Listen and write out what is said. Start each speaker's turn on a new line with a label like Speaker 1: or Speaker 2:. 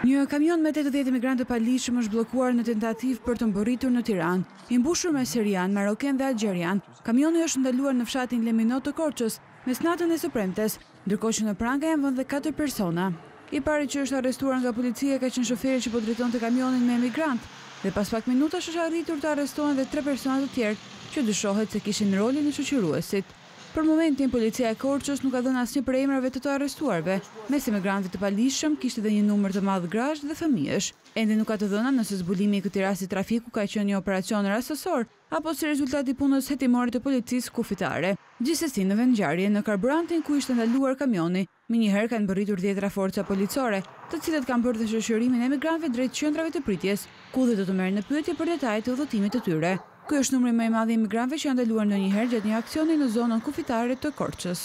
Speaker 1: Një kamion me tetëdhjetë emigrantë të paligjshëm është bllokuar në tentativë për të mbërritur në Tiranë. I mbushur me sirianë, marokenë dhe algjerianë, kamioni është ndaluar në fshatin Leminot të Korçës, mesnatën e së premtes, ndërkohë që në pranga janë vënë dhe katër persona. I pari që është arrestuar nga policia ka qenë shoferi që po drejtonte kamionin me emigrantë dhe pas pak minutash është arritur të arrestohen dhe tre persona të tjerë që dyshohet se kishin rolin e shoqëruesit. Për momentin, policia e Korçës nuk ka dhënë asnjë prej emrave të të arrestuarve. Mes emigrantëve të paligjshëm kishte dhe një numër të madh grash dhe fëmijësh. Ende nuk ka të dhëna nëse zbulimi i këtij rasti trafiku ka qenë një operacion rastësor apo si rezultati i punës hetimore të policisë kufitare. Gjithsesi, në vendngjarje, në karburantin ku ishte ndaluar kamioni, Menjëherë kanë mbërritur dhjetëra forca policore, të cilat kanë bërë dhe shoqërimin e emigrantëve drejt qendrave të pritjes, ku dhe do të merren në pyetje për detajet e udhëtimit të tyre. Ky është numri më i madh i emigrantëve që janë ndaluar ndonjëherë gjatë një aksioni në zonën kufitare të Korçës.